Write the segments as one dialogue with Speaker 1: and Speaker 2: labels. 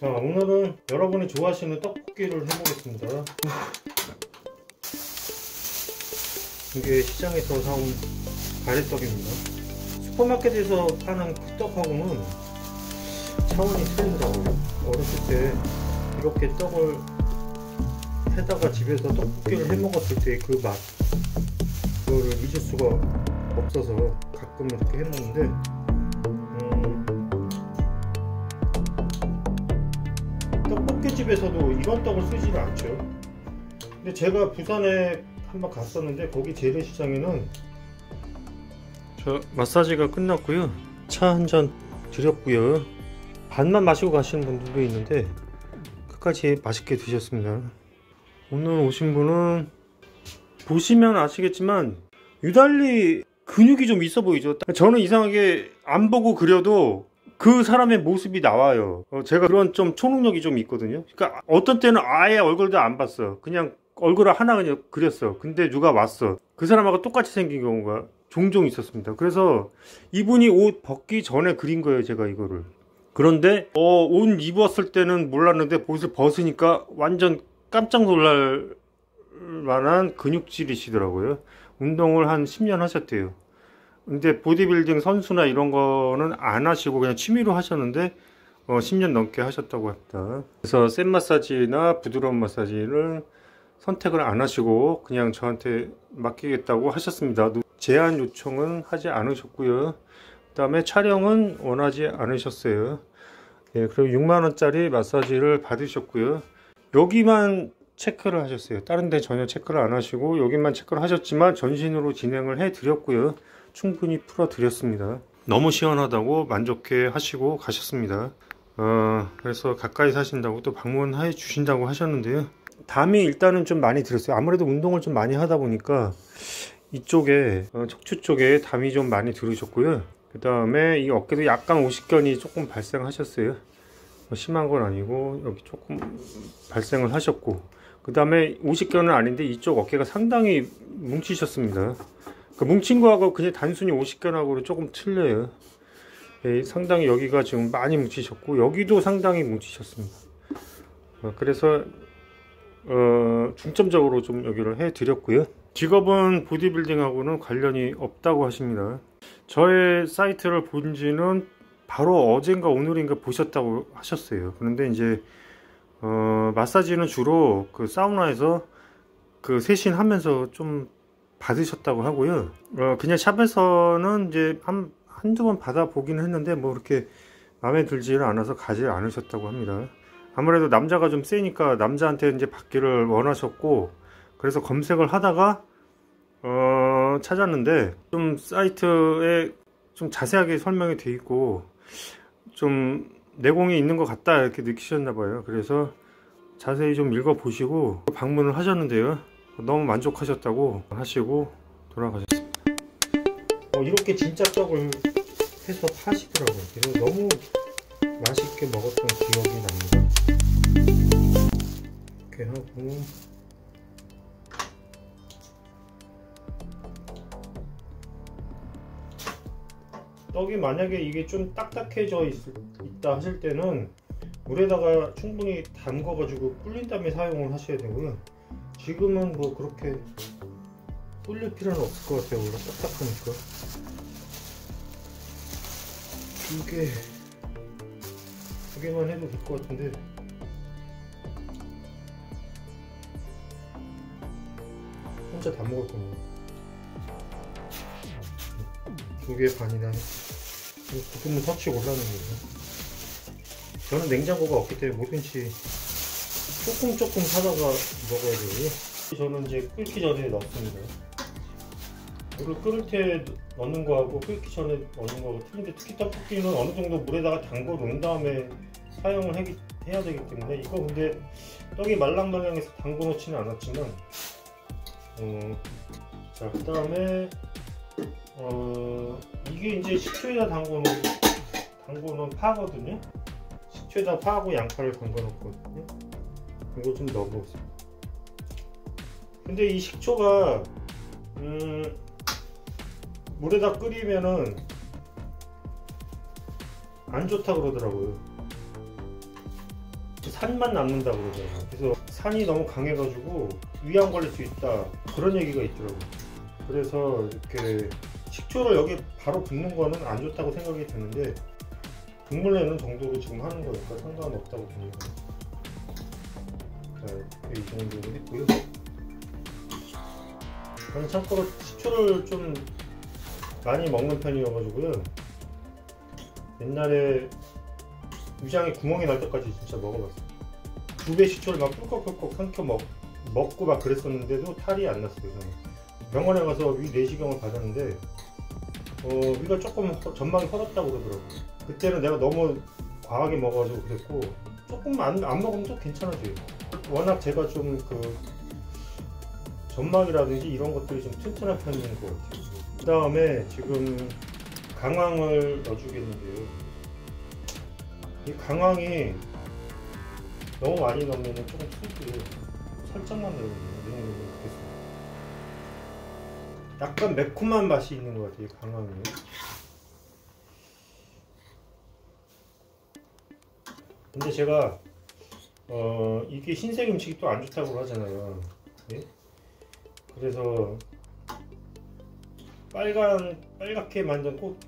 Speaker 1: 자 오늘은 여러분이 좋아하시는 떡볶이를 해보겠습니다. 이게 시장에서 사온 가래떡입니다. 슈퍼마켓에서 파는 그 떡하고는 차원이 틀리더라고요 어렸을 때 이렇게 떡을 해다가 집에서 떡볶이를 해 먹었을 때 그 맛 그거를 잊을 수가 없어서 가끔 이렇게 해 먹는데 떡볶이집에서도 이런 떡을 쓰지는 않죠. 근데 제가 부산에 한번 갔었는데 거기 재래시장에는 저 마사지가 끝났고요. 차 한 잔 드렸고요. 반만 마시고 가시는 분들도 있는데 끝까지 맛있게 드셨습니다. 오늘 오신 분은 보시면 아시겠지만 유달리 근육이 좀 있어 보이죠. 저는 이상하게 안 보고 그려도 그 사람의 모습이 나와요. 어, 제가 그런 좀 초능력이 좀 있거든요. 그러니까 어떤 때는 아예 얼굴도 안 봤어. 그냥 얼굴을 하나 그냥 그렸어. 근데 누가 왔어. 그 사람하고 똑같이 생긴 경우가 종종 있었습니다. 그래서 이분이 옷 벗기 전에 그린 거예요 제가 이거를. 그런데 어, 옷 입었을 때는 몰랐는데 옷을 벗으니까 완전 깜짝 놀랄 만한 근육질이시더라고요. 운동을 한 10년 하셨대요 근데 보디빌딩 선수나 이런 거는 안 하시고 그냥 취미로 하셨는데 어, 10년 넘게 하셨다고 합니다. 그래서 센 마사지나 부드러운 마사지를 선택을 안 하시고 그냥 저한테 맡기겠다고 하셨습니다. 제한 요청은 하지 않으셨고요. 그 다음에 촬영은 원하지 않으셨어요. 예, 그리고 6만원짜리 마사지를 받으셨고요. 여기만 체크를 하셨어요. 다른 데 전혀 체크를 안 하시고 여기만 체크를 하셨지만 전신으로 진행을 해 드렸고요 충분히 풀어 드렸습니다. 너무 시원하다고 만족해 하시고 가셨습니다. 어, 그래서 가까이 사신다고 또 방문해 주신다고 하셨는데요. 담이 일단은 좀 많이 들었어요. 아무래도 운동을 좀 많이 하다 보니까 이쪽에 어, 척추 쪽에 담이 좀 많이 들으셨고요. 그 다음에 이 어깨도 약간 오십견이 조금 발생하셨어요. 뭐 심한 건 아니고 여기 조금 발생을 하셨고 그 다음에 오십견은 아닌데 이쪽 어깨가 상당히 뭉치셨습니다 그 뭉친 거하고 그냥 단순히 오십견하고는 조금 틀려요. 예, 상당히 여기가 지금 많이 뭉치셨고 여기도 상당히 뭉치셨습니다. 어, 그래서 어, 중점적으로 좀 여기를 해 드렸고요. 직업은 보디빌딩하고는 관련이 없다고 하십니다. 저의 사이트를 본 지는 바로 어젠가 오늘인가 보셨다고 하셨어요. 그런데 이제 어, 마사지는 주로 그 사우나에서 그 세신하면서 좀 받으셨다고 하고요. 어, 그냥 샵에서는 이제 한, 한두 번 받아보긴 했는데 뭐 그렇게 마음에 들지는 않아서 가지 않으셨다고 합니다. 아무래도 남자가 좀 세니까 남자한테 이제 받기를 원하셨고 그래서 검색을 하다가 어, 찾았는데 좀 사이트에 좀 자세하게 설명이 돼 있고 좀 내공이 있는 것 같다 이렇게 느끼셨나 봐요. 그래서 자세히 좀 읽어 보시고 방문을 하셨는데요 너무 만족하셨다고 하시고 돌아가셨습니다. 어, 이렇게 진짜 떡을 해서 파시더라고요. 그래서 너무 맛있게 먹었던 기억이 납니다. 이렇게 하고. 떡이 만약에 이게 좀 딱딱해져 있, 다 하실 때는 물에다가 충분히 담궈 가지고 불린 다음에 사용을 하셔야 되고요 지금은 뭐 그렇게 불릴 필요는 없을 것 같아요. 원래 딱딱하니까. 두 개, 두 개만 해도 될 것 같은데. 혼자 다 먹을 겁니다 두 개 반이나. 부품은 터치 올라는 거예요. 저는 냉장고가 없기 때문에 뭐든지 조금 조금 사다가 먹어야 되고요. 저는 이제 끓기 전에 넣습니다. 물을 끓을 때 넣는 거하고 끓기 전에 넣는 거하고 틀린데 특히 떡볶이는 어느 정도 물에다가 담궈 놓은 다음에 사용을 하기, 해야 되기 때문에 이거 근데 떡이 말랑말랑해서 담궈 놓지는 않았지만 어, 자 그 다음에 어, 이게 이제 식초에다 담궈 놓은 담궈 놓은 파거든요. 식초에다 파하고 양파를 담궈 놓거든요 이거 좀 넣어보겠습니다 근데 이 식초가 음, 물에다 끓이면은 안 좋다 그러더라고요 산만 남는다 그러더라고요. 그래서 산이 너무 강해가지고 위암 걸릴 수 있다 그런 얘기가 있더라고요. 그래서 이렇게 식초를 여기 바로 붓는 거는 안 좋다고 생각이 드는데 국물 내는 정도로 지금 하는 거니까 상관없다고 봅니다. 자, 이렇게 이 정도로 했고요. 저는 참고로 식초를 좀 많이 먹는 편이어가지고요. 옛날에 위장에 구멍이 날 때까지 진짜 먹어봤어요. 두 배 식초를 막 꿀꺽꿀꺽 삼켜 먹, 먹고 막 그랬었는데도 탈이 안 났어요. 저는. 병원에 가서 위 내시경을 받았는데 어, 위가 조금 허- 전망이 허렇다고 그러더라고요. 그때는 내가 너무 과하게 먹어가지고 그랬고 조금 안, 안 먹으면 또 괜찮아져요. 워낙 제가 좀그 전망이라든지 이런 것들이 좀 튼튼한 편인 것 같아요. 그 다음에 지금 강황을 넣어주겠는데요. 이 강황이 너무 많이 넣으면 조금 틀고요. 살짝만 넣으면 좋겠습니다. 약간 매콤한 맛이 있는 것 같아요. 이 강황이. 근데 제가 어 이게 흰색 음식이 또 안 좋다고 하잖아요. 예? 그래서 빨간 빨갛게 만든 꽃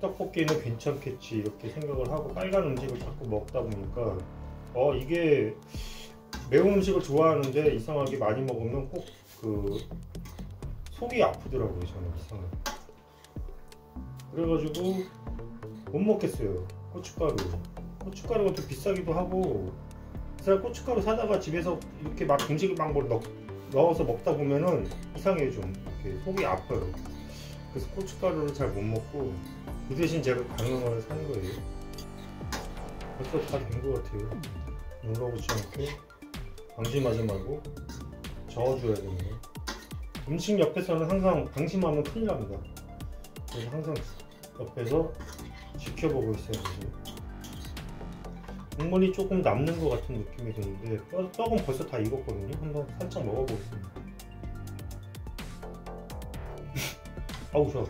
Speaker 1: 떡볶이는 괜찮겠지 이렇게 생각을 하고 빨간 음식을 자꾸 먹다 보니까 어 이게 매운 음식을 좋아하는데 이상하게 많이 먹으면 꼭 그 속이 아프더라고요 저는 이상하게 그래가지고 못 먹겠어요 고춧가루 고춧가루가 또 비싸기도 하고 그래서 고춧가루 사다가 집에서 이렇게 막 음식을 막뭘 넣, 넣어서 먹다 보면은 이상해요 좀. 이렇게 속이 아파요. 그래서 고춧가루를 잘 못 먹고 그 대신 제가 강릉어를 산 거예요. 벌써 다 된 것 같아요. 눌러붙지 않게 방심하지 말고 저어줘야 됩니다. 음식 옆에서는 항상 방심하면 큰일 납니다. 그래서 항상 옆에서 지켜보고 있어야 돼요 국물이 조금 남는 것 같은 느낌이 드는데 떡- 떡은 벌써 다 익었거든요. 한번 살짝 먹어보겠습니다. 아우 저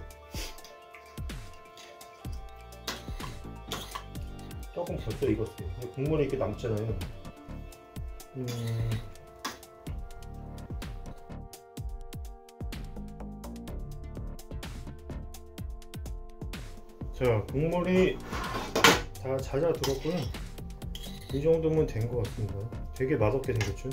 Speaker 1: 떡은 벌써 익었어요. 국물이 이렇게 남잖아요. 음... 자 국물이 다 잦아 들었고요 이 정도면 된 것 같습니다 되게 맛없게 생겼죠?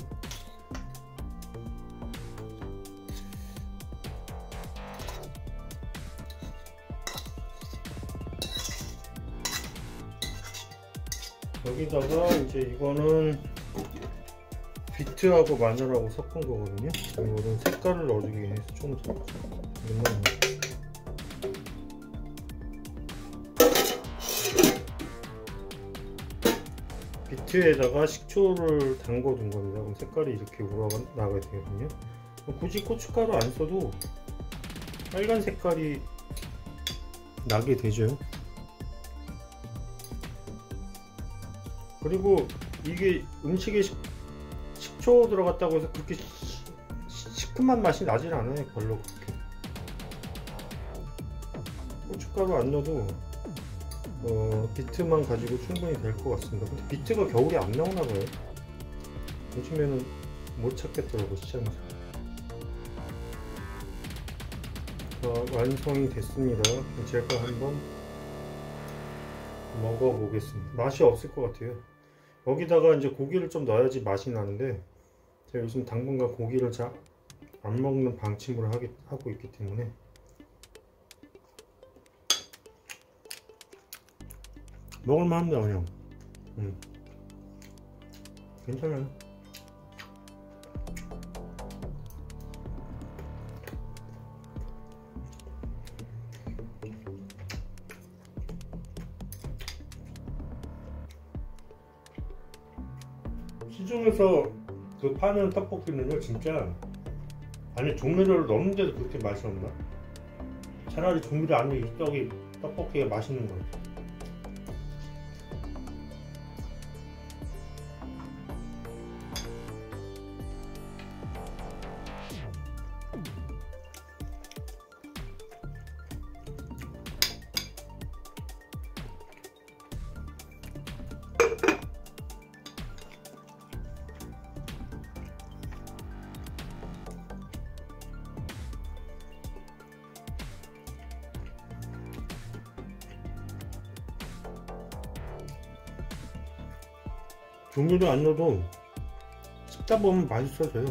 Speaker 1: 여기다가 이제 이거는 비트하고 마늘하고 섞은 거거든요. 이거는 색깔을 넣어주기 위해서 좀더 넣는 비트에다가 식초를 담궈 둔 겁니다. 그럼 색깔이 이렇게 우러나가야 되거든요. 굳이 고춧가루 안 써도 빨간 색깔이 나게 되죠. 그리고 이게 음식에 식, 식초 들어갔다고 해서 그렇게 시, 시- 시큼한 맛이 나질 않아요. 별로 그렇게. 고춧가루 안 넣어도 어, 비트만 가지고 충분히 될 것 같습니다. 근데 비트가 겨울에 안 나오나 봐요. 요즘에는 못 찾겠더라고 시장에서. 자, 완성이 됐습니다. 제가 한번 먹어보겠습니다. 맛이 없을 것 같아요. 여기다가 이제 고기를 좀 넣어야지 맛이 나는데 제가 요즘 당분간 고기를 잘 안 먹는 방침으로 하기, 하고 있기 때문에 먹을만 합니다 그냥 음. 괜찮아요 시중에서 그 파는 떡볶이는요 진짜 안에 조미료를 넣는데도 그렇게 맛이 없나? 차라리 조미료 안에 이 떡이 떡볶이가 맛있는 거예요 조미료 안 넣어도 씹다 보면 맛있어져요